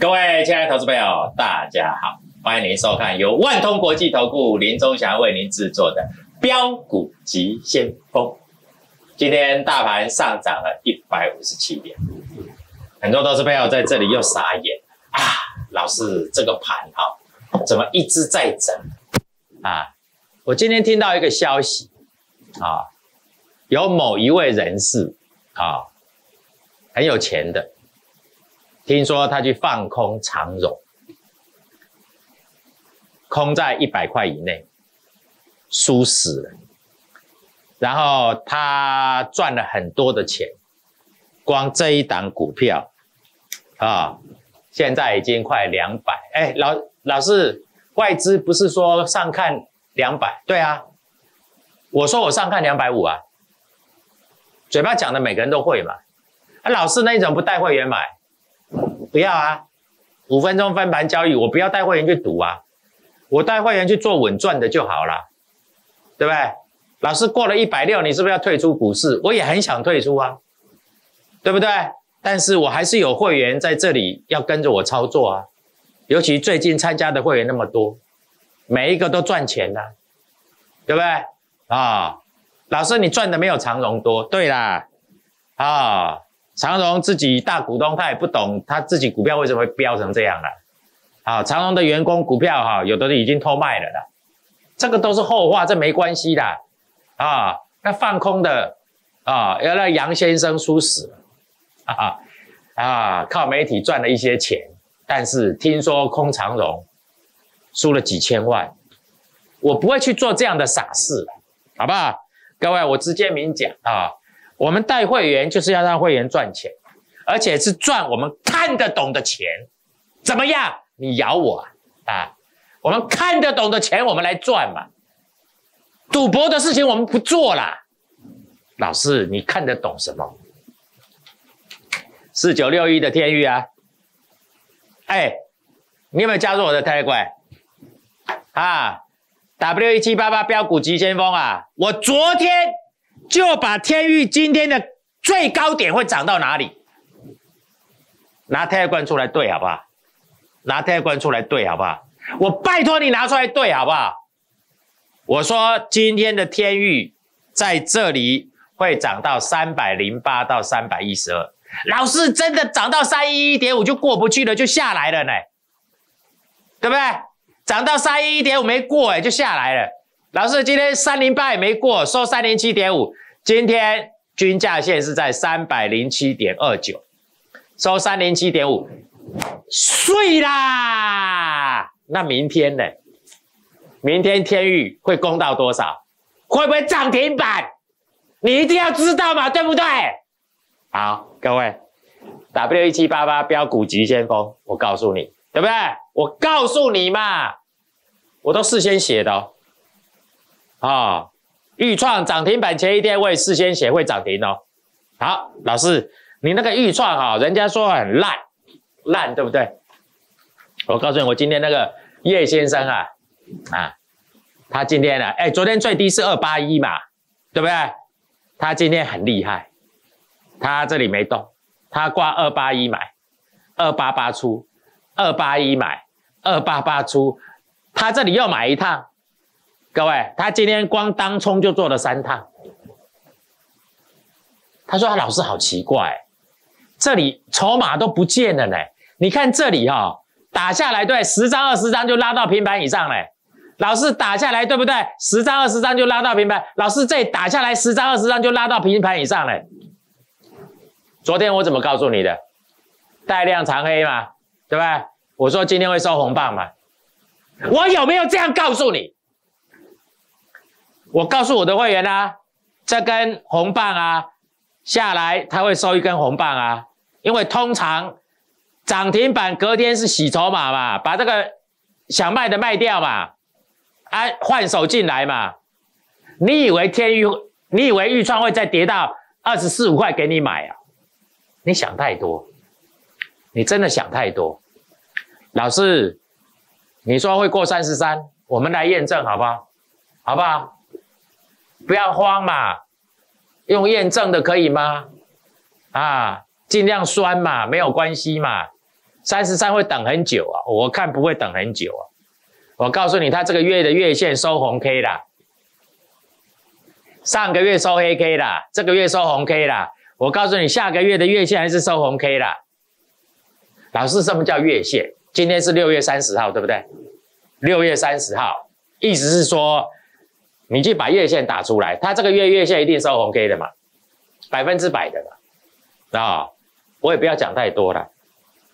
各位亲爱的投资朋友，大家好，欢迎您收看由万通国际投顾林忠祥为您制作的标股急先锋。今天大盘上涨了一百五十七点，很多投资朋友在这里又傻眼啊！老师，这个盘哈，怎么一直在涨啊？我今天听到一个消息啊，有某一位人士啊，很有钱的。听说他去放空长荣，空在一百块以内，输死了。然后他赚了很多的钱，光这一档股票啊，现在已经快两百。哎，老老师，外资不是说上看两百？对啊，我说我上看两百五啊，嘴巴讲的每个人都会嘛。啊，老师那一种不带会员买。不要啊！五分钟翻盘交易，我不要带会员去赌啊，我带会员去做稳赚的就好了，对不对？老师过了一百六，你是不是要退出股市？我也很想退出啊，对不对？但是我还是有会员在这里要跟着我操作啊，尤其最近参加的会员那么多，每一个都赚钱的，对不对？啊，老师你赚的没有长荣多，对啦，啊。长荣自己大股东，他也不懂他自己股票为什么会飙成这样了。啊，长荣的员工股票哈，有的已经偷卖了啦，这个都是后话，这没关系的。啊，那放空的啊，要让杨先生输死了。啊啊，靠媒体赚了一些钱，但是听说空长荣输了几千万，我不会去做这样的傻事，好不好？各位，我直接明讲啊。我们带会员就是要让会员赚钱，而且是赚我们看得懂的钱，怎么样？你咬我啊！我们看得懂的钱，我们来赚嘛。赌博的事情我们不做啦。老师，你看得懂什么？四九六一的天域啊！哎，你有没有加入我的泰怪啊？W 一七八八标股急先锋啊！我昨天。就把天域今天的最高点会涨到哪里？拿太阳光出来对好不好？拿太阳光出来对好不好？我拜托你拿出来对好不好？我说今天的天域在这里会涨到三百零八到三百一十二，老师真的涨到三一一点五就过不去了，就下来了呢，对不对？涨到三一一点五没过哎，就下来了。老师，今天三零八也没过，收三零七点五。今天均价线是在三百零七点二九，收三零七点五，碎啦。那明天呢？明天天域会攻到多少？会不会涨停板？你一定要知道嘛，对不对？好，各位，W 一七八八标股急先锋，我告诉你，对不对？我告诉你嘛，我都事先写的哦。啊，豫创涨停板前一天，我也事先写会涨停哦。好，老师，你那个豫创哈，人家说很烂，烂对不对？我告诉你，我今天那个叶先生啊，啊，他今天呢，哎，昨天最低是二八一嘛，对不对？他今天很厉害，他这里没动，他挂二八一买，二八八出，二八一买，二八八出，他这里又买一趟。各位，他今天光当冲就做了三趟。他说：“他老师好奇怪，这里筹码都不见了呢。你看这里哈，打下来对，十张二十张就拉到平盘以上嘞。老师打下来对不对？十张二十张就拉到平盘。老师这打下来十张二十张就拉到平盘以上嘞。昨天我怎么告诉你的？带量长黑嘛，对不对？我说今天会收红棒嘛。我有没有这样告诉你？”我告诉我的会员啊，这根红棒啊下来，他会收一根红棒啊，因为通常涨停板隔天是洗筹码嘛，把这个想卖的卖掉嘛，啊换手进来嘛。你以为天域，你以为豫创会再跌到二十四五块给你买啊？你想太多，你真的想太多。老师，你说会过三十三，我们来验证好不好？好不好？不要慌嘛，用验证的可以吗？啊，尽量酸嘛，没有关系嘛。三十三会等很久啊，我看不会等很久啊。我告诉你，他这个月的月线收红 K 啦，上个月收黑 K 啦，这个月收红 K 啦。我告诉你，下个月的月线还是收红 K 啦。老师，什么叫月线？今天是六月三十号，对不对？六月三十号，意思是说，你去把月线打出来，它这个月月线一定收红 K 的嘛，百分之百的嘛。啊，我也不要讲太多了，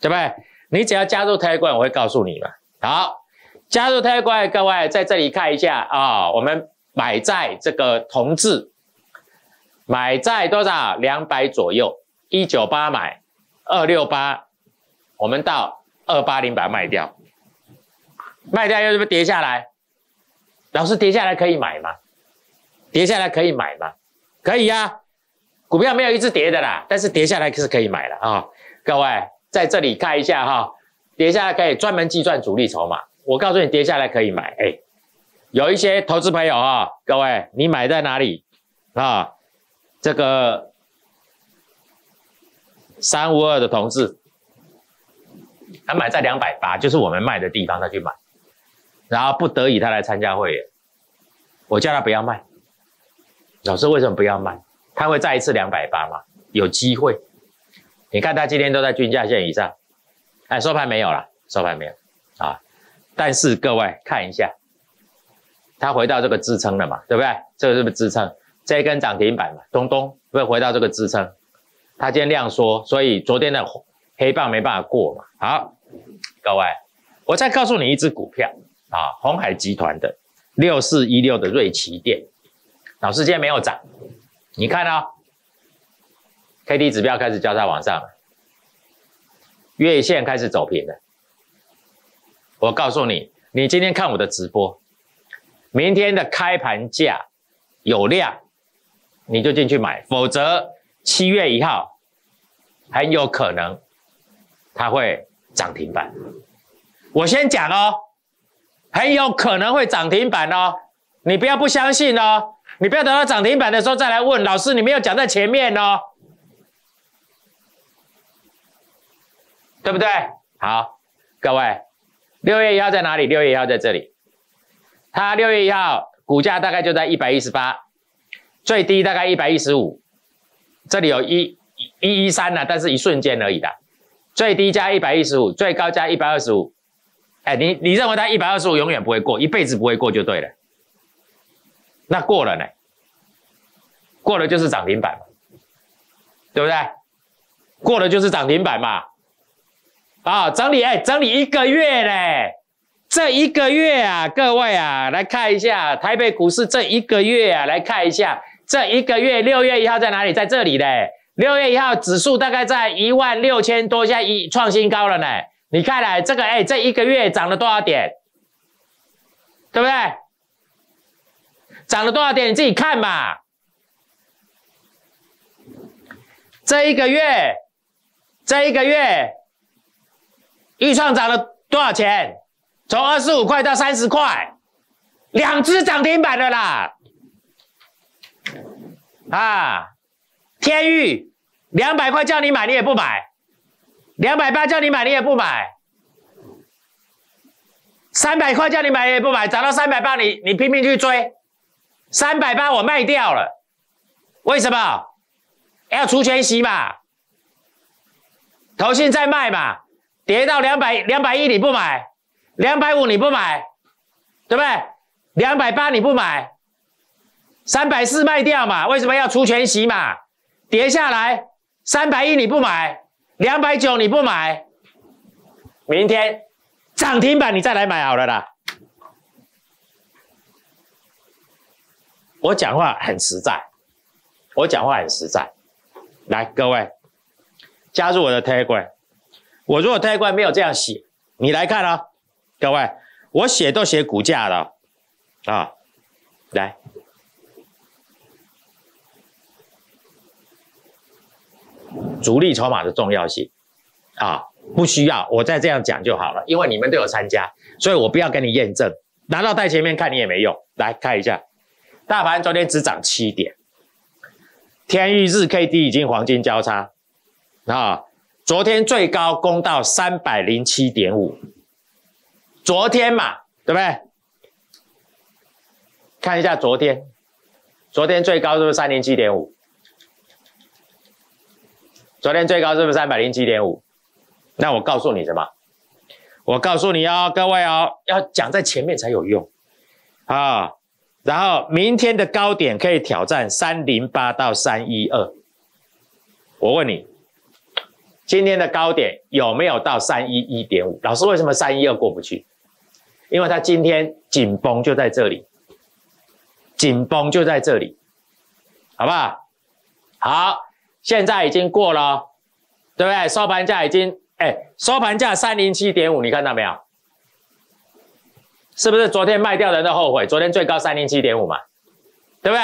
对不对？你只要加入泰冠，我会告诉你嘛。好，加入泰冠，各位在这里看一下啊，我们买在这个同志，买在多少？两百左右，一九八买，二六八。我们到二八零把它卖掉，卖掉又是不是跌下来？老师跌下来可以买吗？跌下来可以买吗？可以呀，股票没有一直跌的啦，但是跌下来是可以买的啊。各位在这里看一下哈，跌下来可以专门计算主力筹码。我告诉你，跌下来可以买。哎，有一些投资朋友啊，各位你买在哪里啊？这个三五二的同志。他买在两百八，就是我们卖的地方，他去买，然后不得已他来参加会员，我叫他不要卖。老师为什么不要卖？他会再一次两百八吗？有机会。你看他今天都在均价线以上，哎，收盘没有了，收盘没有啊。但是各位看一下，他回到这个支撑了嘛，对不对？这个是不是支撑？这一根涨停板嘛，东东会回到这个支撑。他今天量缩，所以昨天的。黑棒没办法过嘛？好，各位，我再告诉你一只股票啊，红海集团的六四一六的瑞奇电，老师今天没有涨，你看哦 k D 指标开始交叉往上，月线开始走平了。我告诉你，你今天看我的直播，明天的开盘价有量，你就进去买，否则七月一号很有可能。它会涨停板，我先讲哦，很有可能会涨停板哦，你不要不相信哦，你不要等到涨停板的时候再来问老师，你没有讲在前面哦，对不对？好，各位，六月一号在哪里？六月一号在这里，它六月一号股价大概就在一百一十八，最低大概一百一十五，这里有一一一三呢，但是一瞬间而已的。最低加一百一十五，最高加一百二十五。哎，你你认为它一百二十五永远不会过，一辈子不会过就对了。那过了呢？过了就是涨停板嘛，对不对？过了就是涨停板嘛。啊，整理哎，整理一个月嘞，这一个月啊，各位啊，来看一下台北股市这一个月啊，来看一下这一个月六月一号在哪里？在这里嘞。六月一号指数大概在一万六千多，现在一创新高了呢。你看来这个，哎，这一个月涨了多少点？对不对？涨了多少点？你自己看嘛。这一个月，这一个月，预创涨了多少钱？从二十五块到三十块，两只涨停板的啦。啊。天域两百块叫你买你也不买，两百八叫你买你也不买，三百块叫你买也不买，涨到三百八你你拼命去追，三百八我卖掉了，为什么？要除权息嘛，投信在卖嘛，跌到两百两百一你不买，两百五你不买，对不对？两百八你不买，三百四卖掉嘛，为什么要除权息嘛？跌下来三百一你不买，两百九你不买，明天涨停板你再来买好了啦。我讲话很实在，我讲话很实在。来，各位加入我的 Telegram，我如果 Telegram 没有这样写，你来看啊，各位，我写都写股价了啊，来。主力筹码的重要性啊，不需要我再这样讲就好了，因为你们都有参加，所以我不要跟你验证，拿到在前面看你也没用。来看一下，大盘昨天只涨七点，天域日 K D 已经黄金交叉啊，昨天最高攻到三百零七点五，昨天嘛，对不对？看一下昨天，昨天最高是不是三零七点五？昨天最高是不是三百零七点五？那我告诉你什么？我告诉你哦，各位哦，要讲在前面才有用啊。然后明天的高点可以挑战三零八到三一二。我问你，今天的高点有没有到三一一点五？老师为什么三一二过不去？因为它今天紧绷就在这里，紧绷就在这里，好不好？好，现在已经过了，对不对？收盘价已经。哎，收盘价三零七点五，你看到没有？是不是昨天卖掉人都后悔？昨天最高三零七点五嘛，对不对？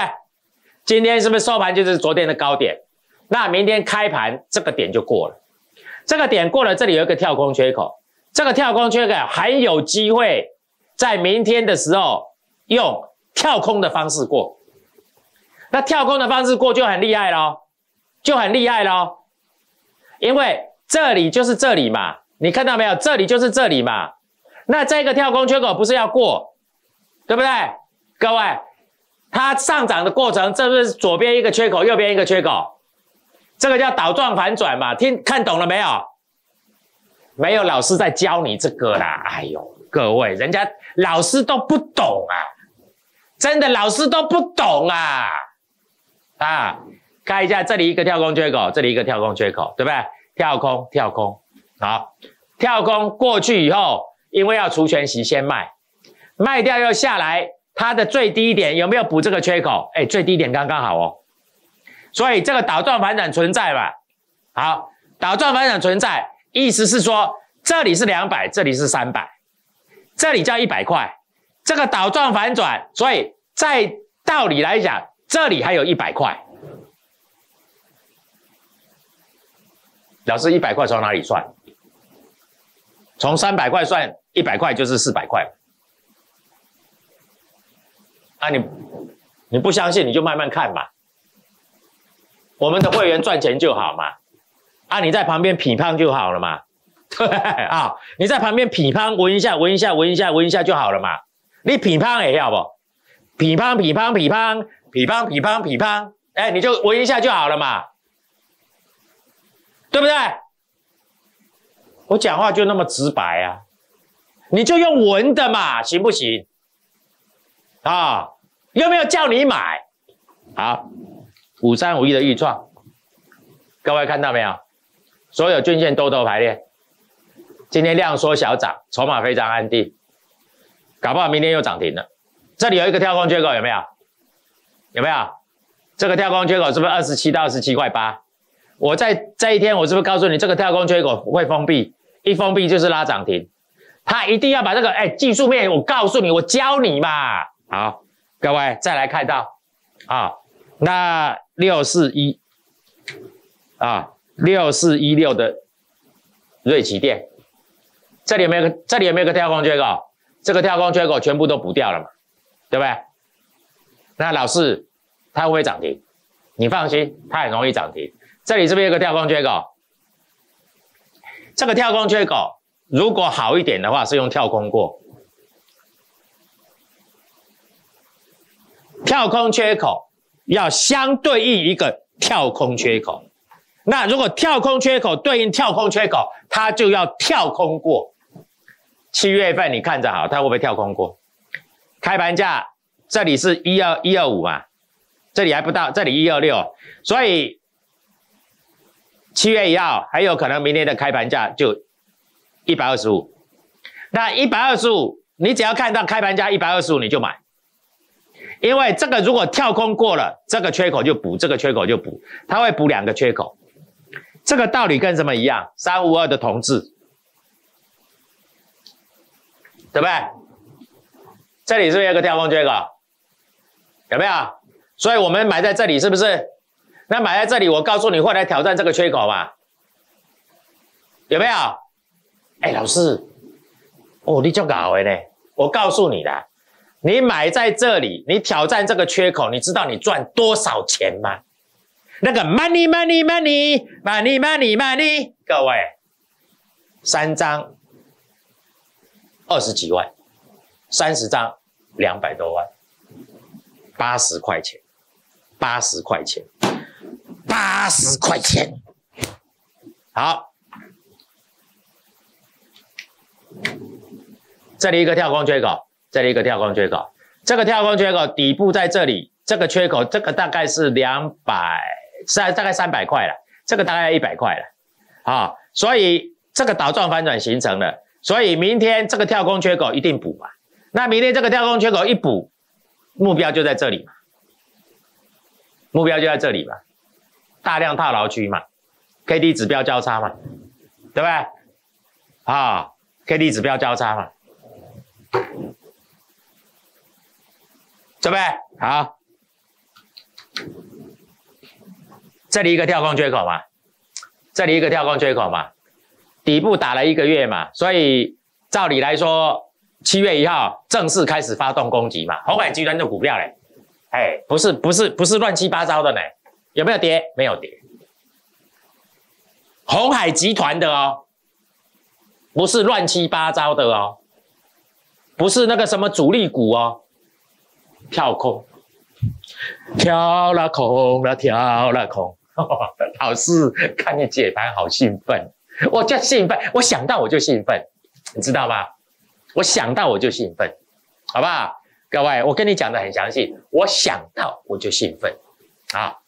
今天是不是收盘就是昨天的高点？那明天开盘这个点就过了，这个点过了，这里有一个跳空缺口，这个跳空缺口还有机会在明天的时候用跳空的方式过。那跳空的方式过就很厉害了，就很厉害喽，因为。这里就是这里嘛，你看到没有？这里就是这里嘛。那这个跳空缺口不是要过，对不对？各位，它上涨的过程，这是左边一个缺口，右边一个缺口，这个叫倒状反转嘛。听看懂了没有？没有老师在教你这个啦。哎呦，各位，人家老师都不懂啊，真的老师都不懂啊。啊，看一下这里一个跳空缺口，这里一个跳空缺口，对不对？跳空，跳空，好，跳空过去以后，因为要除权息先卖，卖掉又下来，它的最低点有没有补这个缺口？哎，最低点刚刚好哦，所以这个倒转反转存在吧？好，倒转反转存在，意思是说这里是两百，这里是三百，这里叫一百块，这个倒转反转，所以在道理来讲，这里还有一百块。老师，一百块从哪里算？从三百块算，一百块就是四百块。啊，你你不相信，你就慢慢看嘛。我们的会员赚钱就好嘛。啊，你在旁边匹胖就好了嘛。对啊，你在旁边匹胖，闻一下，闻一下，闻一下，闻一下就好了嘛。你匹胖也要不？匹胖，匹胖，匹胖，匹胖，匹胖，匹胖，哎，你就闻一下就好了嘛。对不对？我讲话就那么直白啊，你就用文的嘛，行不行？啊，又没有叫你买？好，五三五一的预创，各位看到没有？所有均线多头排列，今天量缩小涨，筹码非常安定，搞不好明天又涨停了。这里有一个跳空缺口，有没有？有没有？这个跳空缺口是不是二十七到二十七块八？我在这一天，我是不是告诉你，这个跳空缺口会封闭？一封闭就是拉涨停，他一定要把这个哎技术面，我告诉你，我教你嘛。好，各位再来看到啊，那六四一啊，六四一六的瑞奇电，这里有没有个？这里有没有个跳空缺口？这个跳空缺口全部都补掉了嘛，对不对？那老四它会不会涨停？你放心，它很容易涨停。这里是不是有个跳空缺口？这个跳空缺口如果好一点的话，是用跳空过。跳空缺口要相对应一个跳空缺口，那如果跳空缺口对应跳空缺口，它就要跳空过。七月份你看着好，它会不会跳空过？开盘价这里是一二一二五嘛，这里还不到，这里一二六，所以。七月一号还有可能明天的开盘价就一百二十五，那一百二十五，你只要看到开盘价一百二十五你就买，因为这个如果跳空过了，这个缺口就补，这个缺口就补，它会补两个缺口，这个道理跟什么一样？三五二的同志，对不对？这里是不是有个跳空缺口？有没有？所以我们买在这里是不是？那买在这里，我告诉你会来挑战这个缺口吧？有没有？哎，老师，哦，你就搞的呢？我告诉你的，你买在这里，你挑战这个缺口，你知道你赚多少钱吗？那个 money money money money money money，各位，三张二十几万，三十张两百多万，八十块钱，八十块钱，八十块钱，好，这里一个跳空缺口，这里一个跳空缺口，这个跳空缺口底部在这里，这个缺口，这个大概是两百。三大概三百块了，这个大概一百块了，啊，所以这个倒状反转形成了，所以明天这个跳空缺口一定补嘛，那明天这个跳空缺口一补，目标就在这里嘛，目标就在这里嘛，大量套牢区嘛，K D 指标交叉嘛，对不对？啊，K D 指标交叉嘛，对不对？好。这里一个跳空缺口嘛，这里一个跳空缺口嘛，底部打了一个月嘛，所以照理来说，七月一号正式开始发动攻击嘛。红海集团的股票嘞，哎，不是不是不是乱七八糟的呢，有没有跌？没有跌。红海集团的哦，不是乱七八糟的哦，不是那个什么主力股哦，跳空，跳了空了，跳了空。老师看你解盘好兴奋，我就兴奋，我想到我就兴奋，你知道吗？我想到我就兴奋，好不好？各位，我跟你讲的很详细，我想到我就兴奋，啊，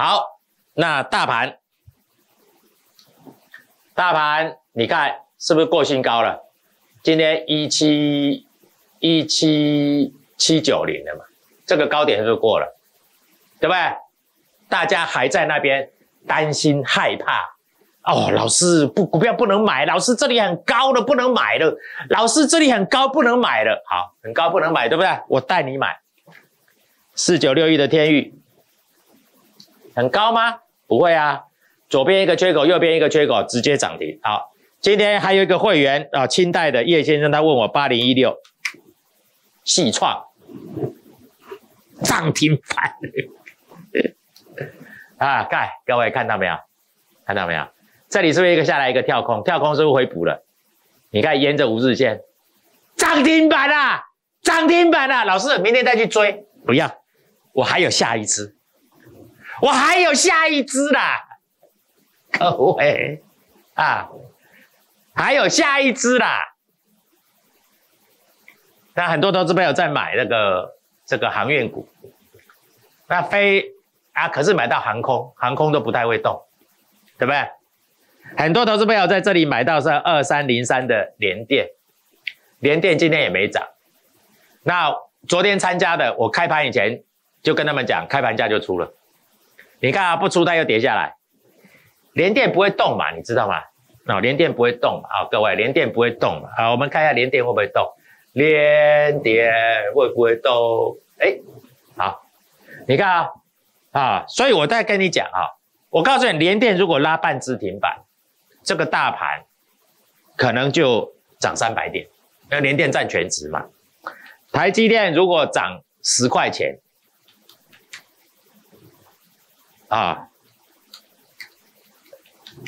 好，那大盘，大盘，你看是不是过新高了？今天一七一七七九零了嘛，这个高点是不是过了？对不对？大家还在那边担心害怕哦，老师不股票不能买，老师这里很高的不能买了，老师这里很高不能买了，好，很高不能买，对不对？我带你买四九六一的天域，很高吗？不会啊，左边一个缺口，右边一个缺口，直接涨停。好，今天还有一个会员啊，清代的叶先生，他问我八零一六细创涨停板。啊，盖，各位看到没有？看到没有？这里是不是一个下来一个跳空？跳空是不是回补了？你看沿着五日线，涨停板啊，涨停板啊！老师，明天再去追，不要，我还有下一支，我还有下一支啦，各位啊，还有下一支啦。那很多投资朋友在买那个这个航运股，那飞。啊，可是买到航空，航空都不太会动，对不对？很多投资朋友在这里买到是二三零三的联电，联电今天也没涨。那昨天参加的，我开盘以前就跟他们讲，开盘价就出了。你看啊，不出它又跌下来。联电不会动嘛，你知道吗？哦，联电不会动啊，各位，联电不会动嘛。好，我们看一下联电会不会动？联电会不会动？哎，好，你看啊。啊，所以我在跟你讲啊，我告诉你，联电如果拉半支停板，这个大盘可能就涨三百点，因为联电占全值嘛。台积电如果涨十块钱，啊，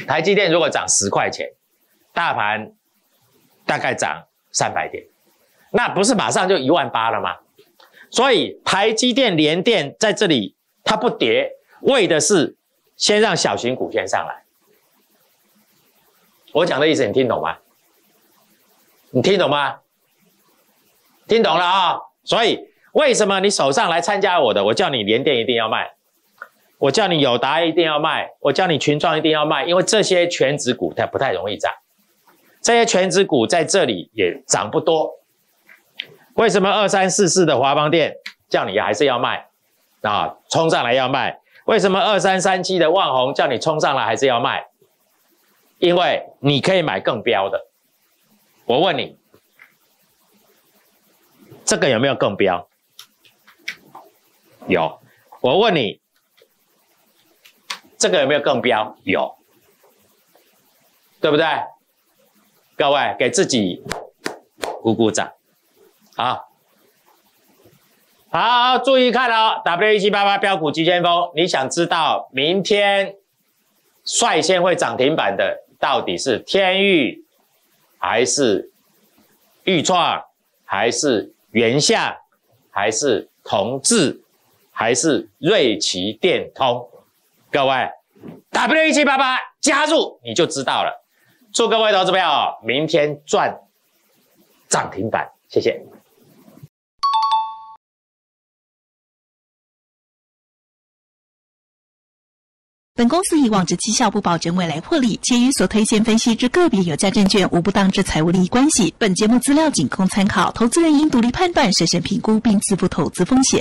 台积电如果涨十块钱，大盘大概涨三百点，那不是马上就一万八了吗？所以台积电、联电在这里。它不跌，为的是先让小型股先上来。我讲的意思你听懂吗？你听懂吗？听懂了啊！所以为什么你手上来参加我的？我叫你连电一定要卖，我叫你友达一定要卖，我叫你群创一定要卖，因为这些全指股它不太容易涨，这些全指股在这里也涨不多。为什么二三四四的华邦电叫你还是要卖？啊，冲上来要卖，为什么二三三七的万红叫你冲上来还是要卖？因为你可以买更标的。我问你，这个有没有更标？有。我问你，这个有没有更标？有，对不对？各位给自己鼓鼓掌，好。好，注意看哦，W 一七八八标股急先锋，你想知道明天率先会涨停板的到底是天域，还是豫创，还是元相，还是同志，还是瑞奇电通？各位，W 一七八八加入你就知道了。祝各位投资朋友明天赚涨停板，谢谢。本公司以往之绩效不保证未来获利，且与所推荐分析之个别有价证券无不当之财务利益关系。本节目资料仅供参考，投资人应独立判断、审慎评估并自负投资风险。